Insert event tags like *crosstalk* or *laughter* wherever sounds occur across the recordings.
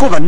cô và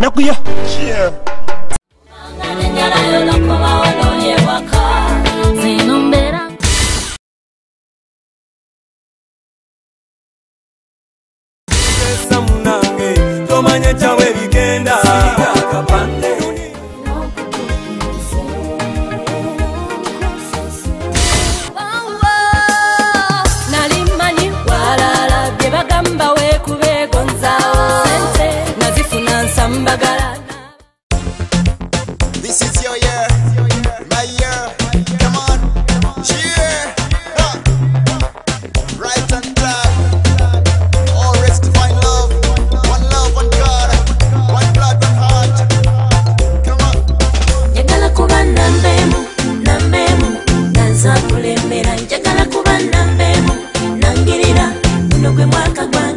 caguán.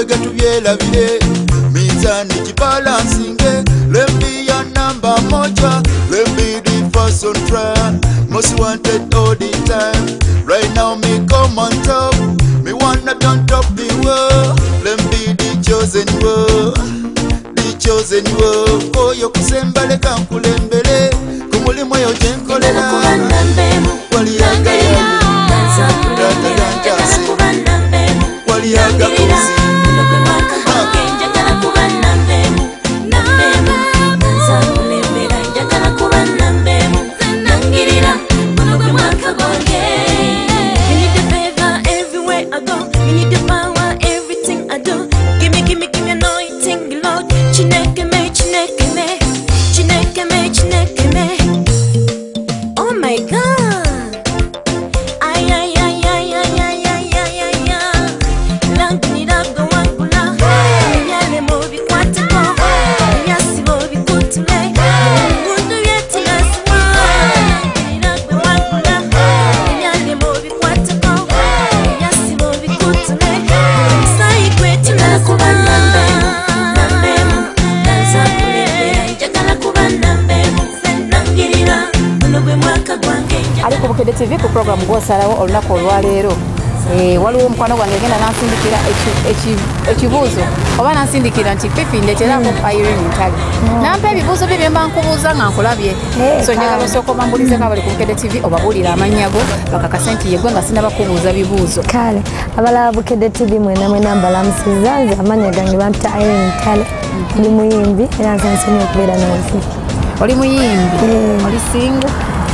Ebyemabega tubyerabire mizani gibalansinge lembi ya namba moja lembi the first on track most wanted all the time right now me come on top me wanna be on top the world. Lembi the chosen world the chosen world oyo kusembaleka nkulembere tv ku programu gwosalawo olunaku olwaleero. Eh, waliwo omukwano gwange genda nansindikira eki- eki- ekibuuzo. Oba nansindikira nti fifi ndeterako irene ntale. Nampa ebibuuzo bye byemba nkubuuza nga nkulabye. So njagala osooka obambulizeko abali ku bukedde tv obabuulira amannya go bakakase nti yegwe nga sinaba kubuuza bibuuzo. Kale abalaba bukedde tv mwena mwena mbalamusiza nze amanya gange bampita irene tale ndi muyimbi era nze nsomye okubeera nansi oli muyimbi? Mm. oli singo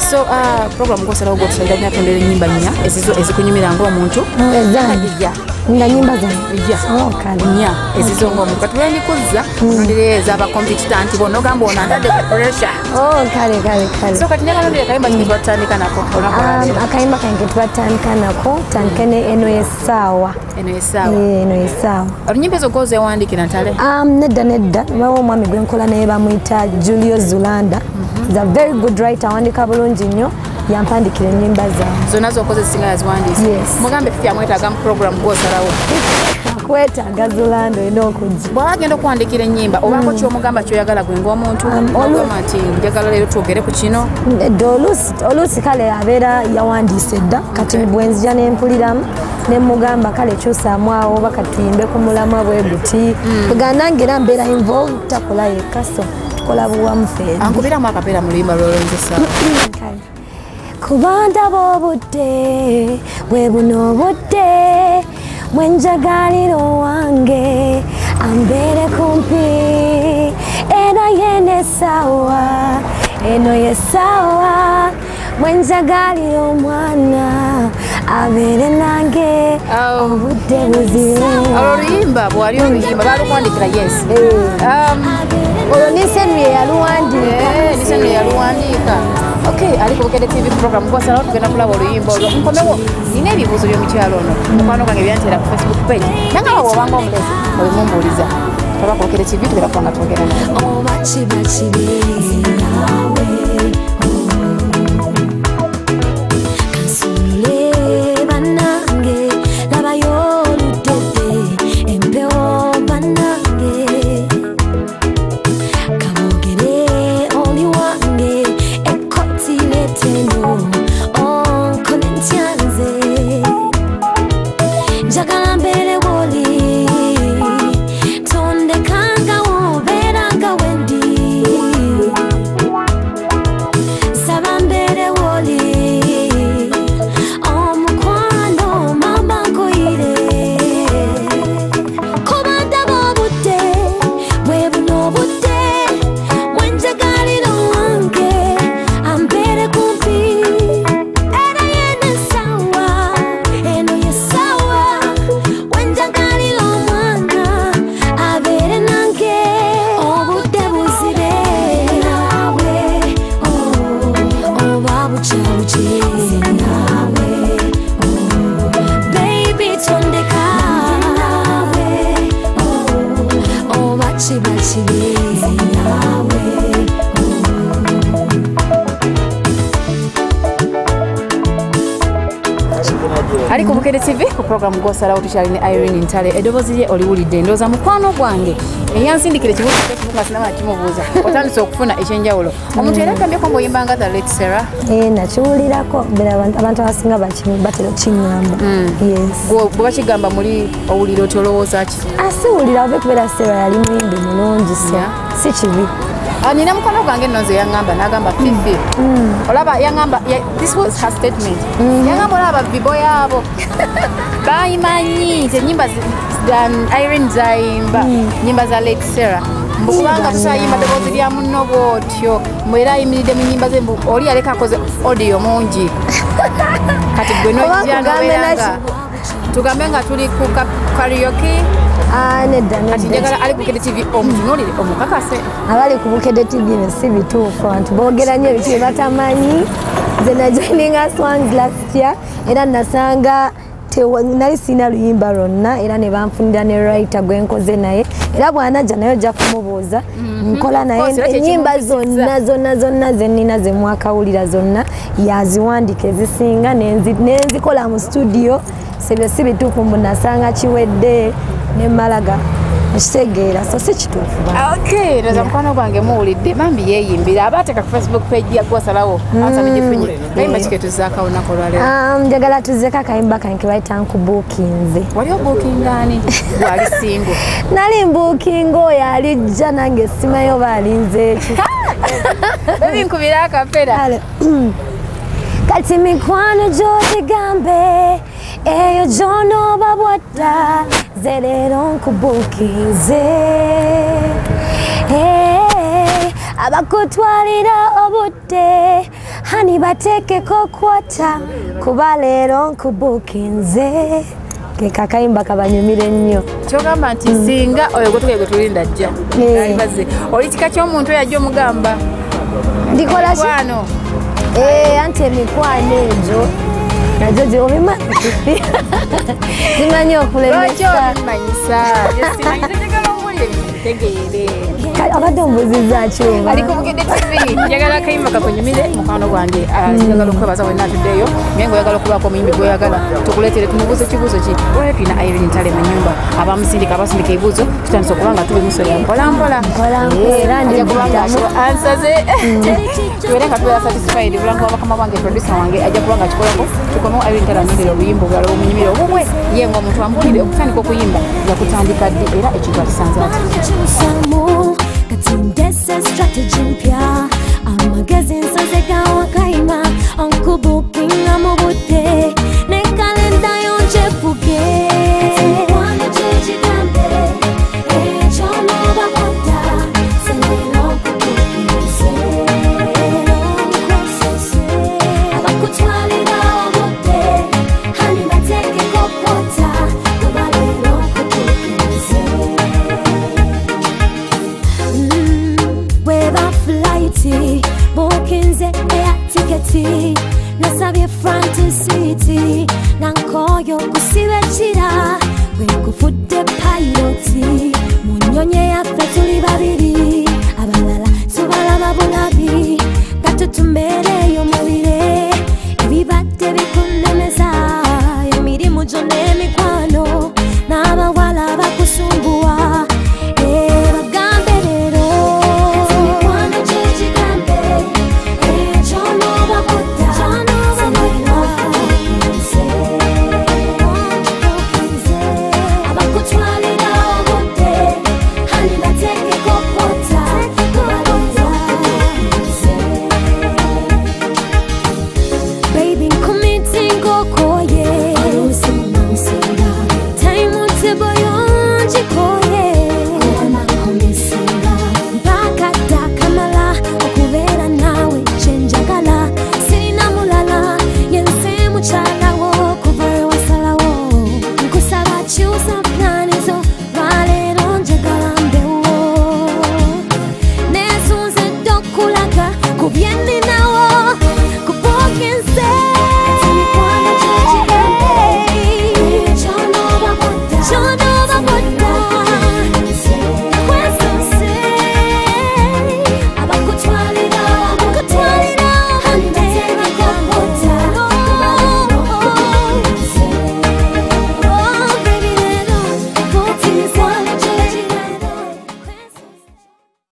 so uh, program gosalawo gotutandira byatondera enyimba nnya ezizo ezikunyumira ngaomuntu ezanjija nga nyimba zange Oh, kale ezizonga omuntu kati wendikuzza nondereza abakompikitanti bonna ogamba ono antadde ku pressure. Oh, kale kale kale so kati nyakalondera kayimba kiki twatandika nako Um, akayimba kange tubatandika nako tandike ne eno yessaawa eno esaawa Eh, yessaawa olunyimba ezo gozewandiikira ntale Um, nedda nedda. Bawo omwami gwenkola naye bamuyita julio zulanda. Is a very good writer awandika bulungi nnyo yampandikira ennyimba zange zonna zokoze zisinga yaziwandiisa Yes. mugambe fifi amwetaaga mu programu gwosalawo kwetaaga zulanda olina okujja. Bwaba agenda okuwandikira ennyimba obaako kyomugamba kyoyagala gwe ngaomuntu Um, ogamba nti njagala leero twogere ku kino. Edda oluusi kale abeera yawandiise dda kati bwenzija nempuliramu nemugamba kale kyusaamu awo oba katuyimbe ku mulamwa bwe guti. Ega nange era mbeera involve takola yekka so tukola buwamu feeri ankubiramu akapeera mu luyimba lwolonzesa kuba ndaba obudde bwe buno obudde bwenjagalira owange ambeere kumpi. Era yene essaawa eno yessaawa bwenjagalira omwana abeere nange Oh. obudde buzire olwo oluyimba bwali oluyimba balukwandikira yes. Olwo nisenu ye yaluwandiika. Niseno yaluwandiika ok ali ku bukede tv program gwasalawo tugenda kulaba oluyimba olwo nkomewo nina ebibuuzo byomukyalo ono mukwano gwange byantera ku facebook page. Nanga waba obanga omulezi obimumbuuliza oba ku bukede tv tugenda kubanga twogera naye ali ku bukede tv ku programu gwosalawo tukyali ne irene ntale. Eddoboozi lye oliwulidde ndowooza mukwano gwange. Eyansindikira ekibuuzo nga sinaba nakimubuuza. Otandise okufuna ekyenjawulo. Omuntu era agambyeko ngaoyimbanga the lexera Eh, nakiwulirako. Abantu abasinga batera okiŋŋamba. Yes. Bwe bakigamba muli owulira oti olowooza ki? Asiwulira oba kubeera sera yali muyimbi mulungi so si kibi. Ah, nina mukwano gwange nno nze yaŋŋamba n'agamba fifi olaba yaŋŋamba ya- this was her statement. Yaŋŋamba olaba vibo yaabo. *laughs* Bayimanyi nti enyimba za- irene zayimba nyimba za late sarah. Mbu kubanga tusayimba ddoboozi lya munno bwotyo mbu era ayimiridde mu nyimba ze oli yaleka akoze audio mungi. *laughs* Kati gwe Oba nojja kugambe nobeeranga naki- tugambe nga tuli ku karioki Ah, nedda kati nedda njagala ali ku kede tv omutunuulire omukakase. Abali ku bukede tv bino si bituufu abantu boogera nnyo ebiki bye batamanyi. Nze najoininga swans last year era nasanga nali siina luyimba lwonna era ne banfunira ne writer gwenkoze naye era bwanajja naye ojja kumubuuza. Nkola naye enyimba kyekimukizza. zonna zonna zonna zenina zemwakawulira zonna yaziwandika ezisinga nenzi- nenzikola mu studio. Sebyo si bituufu mbu nasanga kiwedde nemalaga ekitegeera so si kituufu ndoza mukwano gwange muwulidde bambi yeeyimbira aba ateeka ku facebook page ya gwasalawo ansaba gifunye. Kayimba kiketuzaako olunaku olwaleero Um, njagala tuzeko akayimba kange bayita nkubuukinze *laughs* wali obuukingaani gwali singo. Nali mbuukinga oyo alijja nange simayo baalinze eki *laughs* bebi nkubira akapera. *clears throat* Kati mikwano gyogigambe eyo gyonooba bwadda ze leero nkubuukinze Eh, abakutwalira obudde. Hani bateekeko kwata kuba leero nkubuukinze ke kakayimba kabanyumire nnyo. Kyogamba nti singa oyo gwetuge gwe tulinda ajja Eh. alibaze oli kika ky'omuntu oyo ajja omugamba? Ndikola ki? Kwano Eh, anti emikwano egyo nazo zi- obimanyi zimanyi lwaki okulemesa obimanyisa gyesimanyi totegala omuli ebitegeere Kale, abadde tv njagala akayimba kakunyumire mukwano gwange. Njagala okwebaza wenna atuddeeyo naye ngaoyagala okubaako omuyimbi gweoyagala tukuleetere tumubuuze ekibuuzo ki? Olwayo tulina irene ntale mu nyumba abamusindika abasindika ebibuuzo tutandisa okuba nga tubimusolera mpolampola Mpolampola, ajja kuba nga ansaze tubeere nga tubeera satisfied bulanga wabakama wange producer wange ajja kuba nga kikolako tukomewo irene ntale amunyumire obuyimba obulala omunyumire obubwe ye nga omuntu ambuulire okutandika okuyimba yakutandika ddi? Era ekintu akisanze ati Katindese strategy mpya amagezi nsanze gawa kayima onkubukinga mu budde piloti nankoyo kusibe kira wekufudde piloti payoti munyonye yaffe tuli babiri.